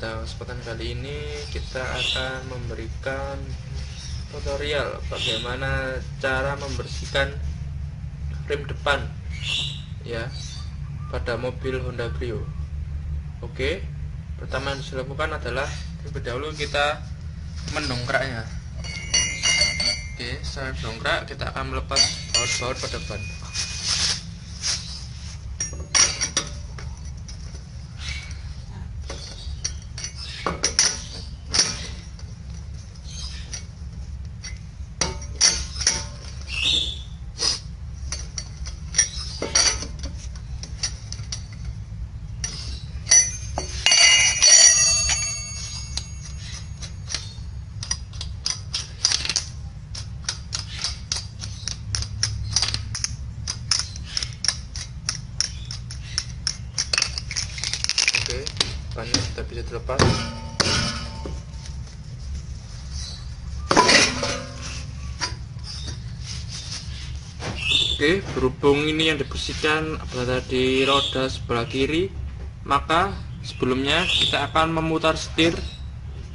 pada kesempatan kali ini kita akan memberikan tutorial bagaimana cara membersihkan rem depan ya pada mobil Honda Brio oke pertama yang harus dilakukan adalah terlebih dahulu kita mendongkraknya. Oke setelah dongkrak kita akan melepas baut-baut pada ban oke sudah bisa dilepas oke berhubung ini yang dibersihkan berada di roda sebelah kiri maka sebelumnya kita akan memutar setir.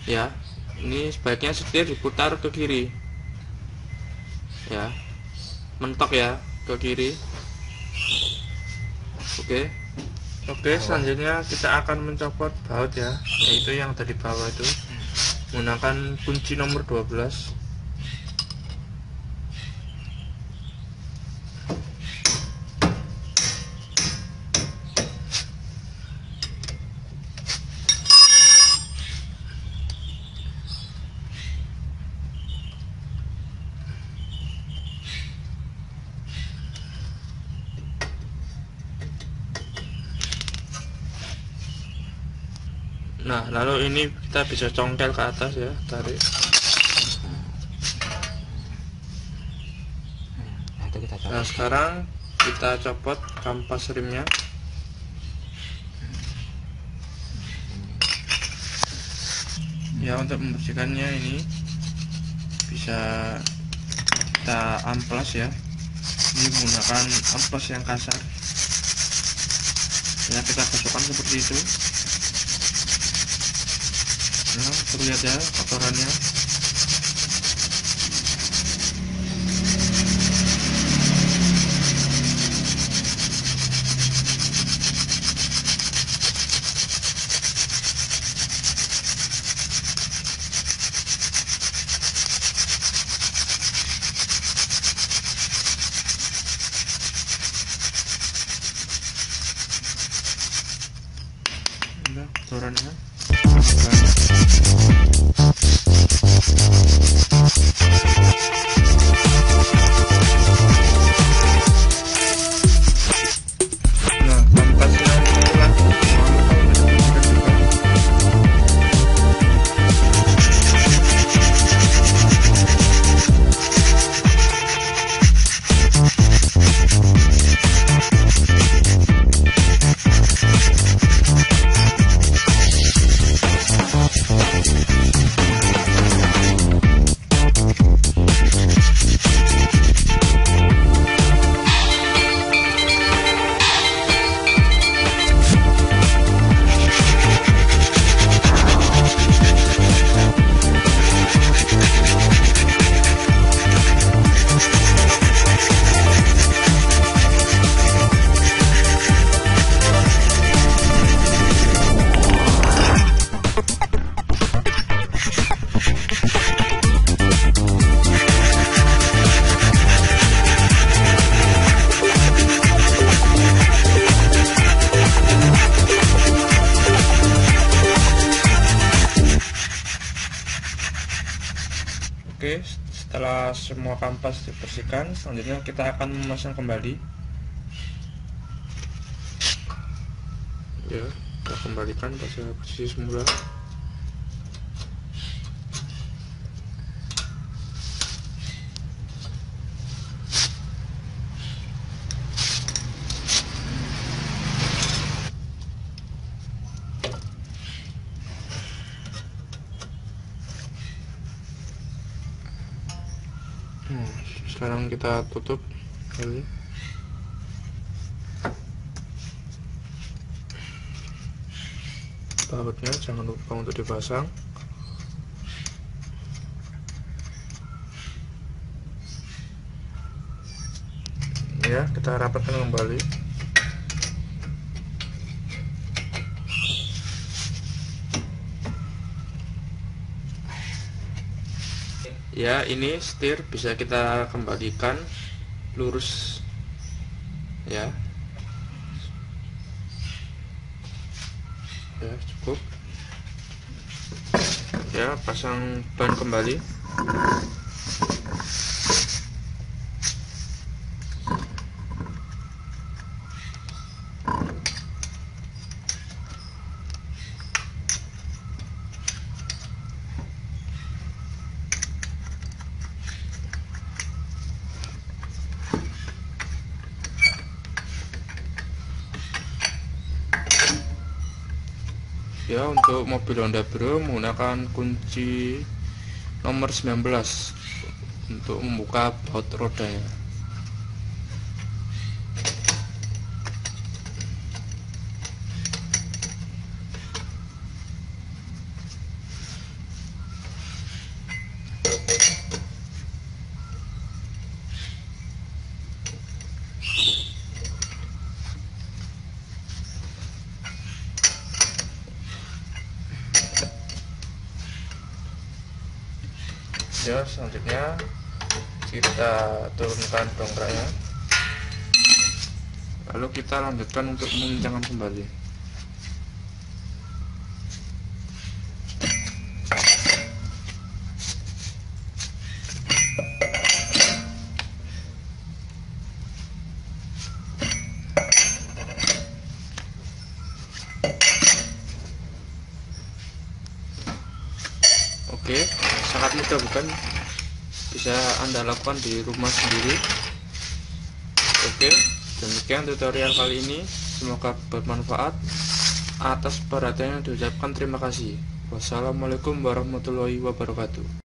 Ya ini sebaiknya setir diputar ke kiri. Ya mentok ya ke kiri. Oke Oke, selanjutnya kita akan mencopot baut ya, yaitu yang tadi bawah itu menggunakan kunci nomor 12. Nah, lalu ini kita bisa congkel ke atas ya, tarik. Nah, itu kita coba. Nah, sekarang kita copot kampas remnya. Ya, untuk membersihkannya ini bisa kita amplas ya. Ini menggunakan amplas yang kasar. Ya, kita gosokkan seperti itu. Nah, terlihat ya kotorannya. Kotorannya. Thank you. Setelah semua kampas dibersihkan, selanjutnya kita akan memasang kembali. Ya, kita kembalikan pada posisi semula. Sekarang kita tutup ini. bautnya jangan lupa untuk dipasang ya kita rapatkan kembali ya ini setir bisa kita kembalikan lurus. Ya. Ya cukup. Ya pasang ban kembali ya untuk mobil Honda Bro menggunakan kunci nomor 19 untuk membuka baut rodanya ya selanjutnya. Kita turunkan dongkraknya. Lalu kita lanjutkan untuk mengencangkan kembali Oke, sangat mudah bukan? Bisa Anda lakukan di rumah sendiri. Oke, demikian tutorial kali ini. Semoga bermanfaat. Atas perhatiannya diucapkan terima kasih. Wassalamualaikum warahmatullahi wabarakatuh.